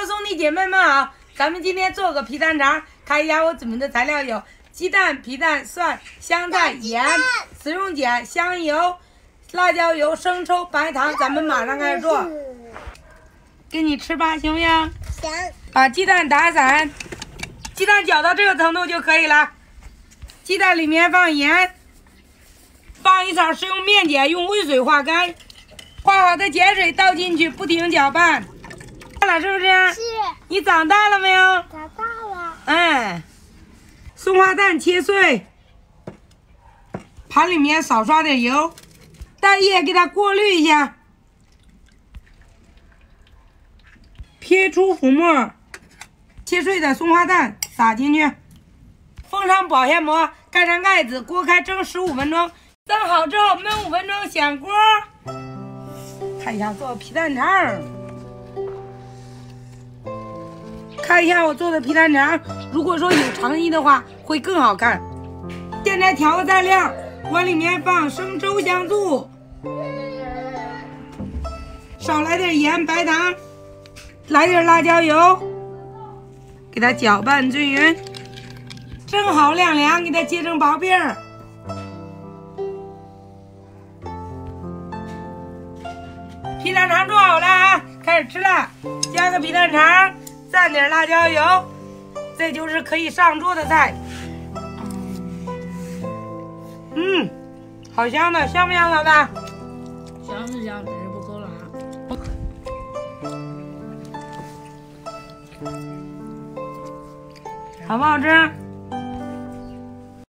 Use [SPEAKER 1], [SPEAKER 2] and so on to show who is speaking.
[SPEAKER 1] 的兄弟姐妹们好，咱们今天做个皮蛋肠，看一下我准备的材料有鸡蛋、皮蛋、蒜、香菜、盐、食用碱、香油、辣椒油、生抽、白糖。咱们马上开始做，给你吃吧，行不行？
[SPEAKER 2] 行。
[SPEAKER 1] 把鸡蛋打散，鸡蛋搅到这个程度就可以了。鸡蛋里面放盐，放一勺食用面碱，用温水化干，化好的碱水倒进去，不停搅拌。了是不是？
[SPEAKER 2] 是。
[SPEAKER 1] 你长大了没有？
[SPEAKER 2] 长大了。
[SPEAKER 1] 哎，松花蛋切碎，盘里面少刷点油，蛋液给它过滤一下，撇出浮沫，切碎的松花蛋撒进去，封上保鲜膜，盖上盖子，锅开蒸十五分钟。蒸好之后焖五分钟，响锅。看一下做皮蛋肠。看一下我做的皮蛋肠，如果说有肠衣的话，会更好看。现在调个蘸料，往里面放生抽、香醋，少来点盐、白糖，来点辣椒油，给它搅拌均匀。蒸好晾凉，给它切成薄片。皮蛋肠做好了啊，开始吃了，加个皮蛋肠。蘸点辣椒油，这就是可以上桌的菜。嗯，好香的，香不香，老大？
[SPEAKER 3] 香是香，只是不够辣。
[SPEAKER 1] 好不好吃？